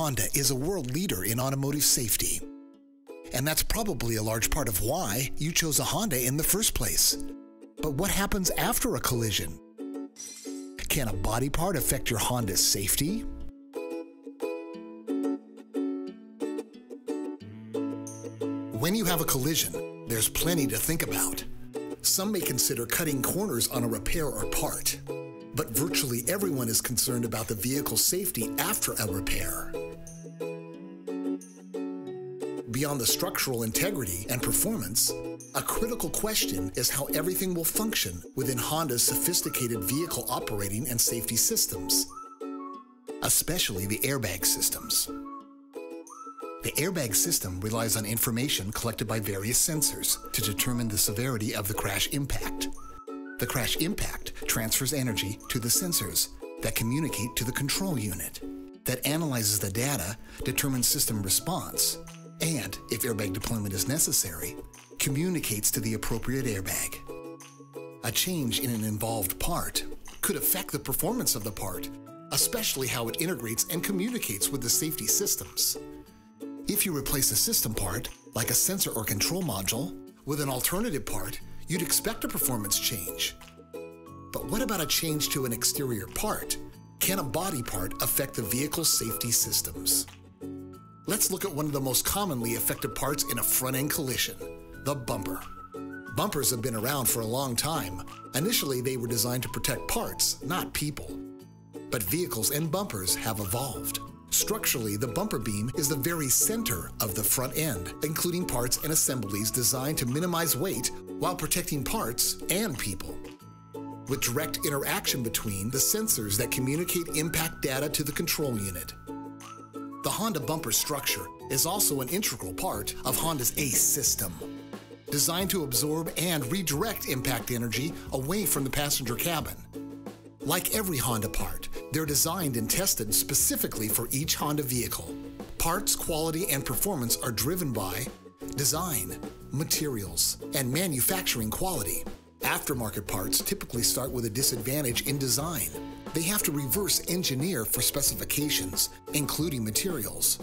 Honda is a world leader in automotive safety. And that's probably a large part of why you chose a Honda in the first place. But what happens after a collision? Can a body part affect your Honda's safety? When you have a collision, there's plenty to think about. Some may consider cutting corners on a repair or part, but virtually everyone is concerned about the vehicle's safety after a repair. Beyond the structural integrity and performance, a critical question is how everything will function within Honda's sophisticated vehicle operating and safety systems, especially the airbag systems. The airbag system relies on information collected by various sensors to determine the severity of the crash impact. The crash impact transfers energy to the sensors that communicate to the control unit, that analyzes the data, determines system response, and, if airbag deployment is necessary, communicates to the appropriate airbag. A change in an involved part could affect the performance of the part, especially how it integrates and communicates with the safety systems. If you replace a system part, like a sensor or control module, with an alternative part, you'd expect a performance change. But what about a change to an exterior part? Can a body part affect the vehicle's safety systems? Let's look at one of the most commonly affected parts in a front-end collision, the bumper. Bumpers have been around for a long time. Initially, they were designed to protect parts, not people. But vehicles and bumpers have evolved. Structurally, the bumper beam is the very center of the front end, including parts and assemblies designed to minimize weight while protecting parts and people. With direct interaction between the sensors that communicate impact data to the control unit. The Honda bumper structure is also an integral part of Honda's ACE system, designed to absorb and redirect impact energy away from the passenger cabin. Like every Honda part, they're designed and tested specifically for each Honda vehicle. Parts, quality, and performance are driven by design, materials, and manufacturing quality. Aftermarket parts typically start with a disadvantage in design. They have to reverse engineer for specifications, including materials.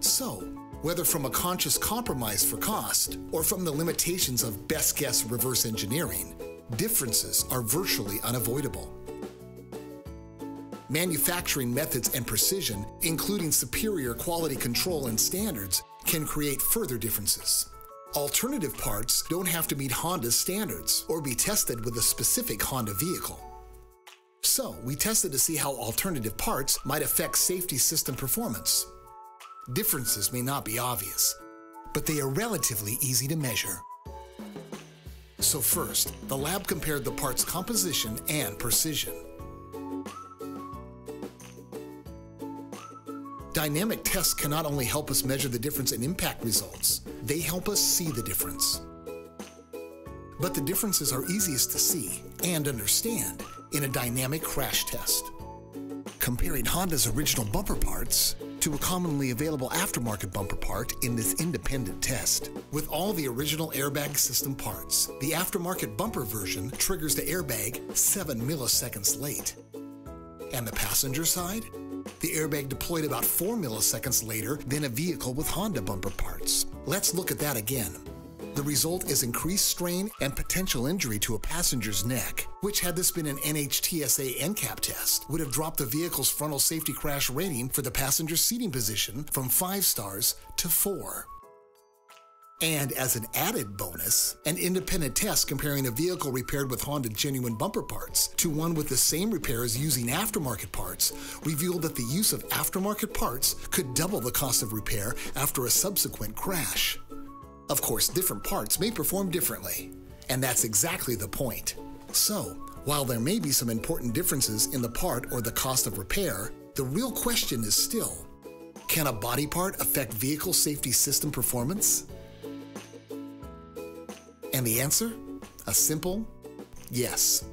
So, whether from a conscious compromise for cost or from the limitations of best guess reverse engineering, differences are virtually unavoidable. Manufacturing methods and precision, including superior quality control and standards, can create further differences. Alternative parts don't have to meet Honda's standards or be tested with a specific Honda vehicle. So, we tested to see how alternative parts might affect safety system performance. Differences may not be obvious, but they are relatively easy to measure. So first, the lab compared the part's composition and precision. Dynamic tests can not only help us measure the difference in impact results, they help us see the difference. But the differences are easiest to see and understand in a dynamic crash test. Comparing Honda's original bumper parts to a commonly available aftermarket bumper part in this independent test. With all the original airbag system parts, the aftermarket bumper version triggers the airbag 7 milliseconds late. And the passenger side? The airbag deployed about 4 milliseconds later than a vehicle with Honda bumper parts. Let's look at that again. The result is increased strain and potential injury to a passenger's neck, which had this been an NHTSA NCAP test, would have dropped the vehicle's frontal safety crash rating for the passenger seating position from 5 stars to 4. And as an added bonus, an independent test comparing a vehicle repaired with Honda genuine bumper parts to one with the same repairs using aftermarket parts revealed that the use of aftermarket parts could double the cost of repair after a subsequent crash. Of course, different parts may perform differently, and that's exactly the point. So, while there may be some important differences in the part or the cost of repair, the real question is still can a body part affect vehicle safety system performance? And the answer? A simple yes.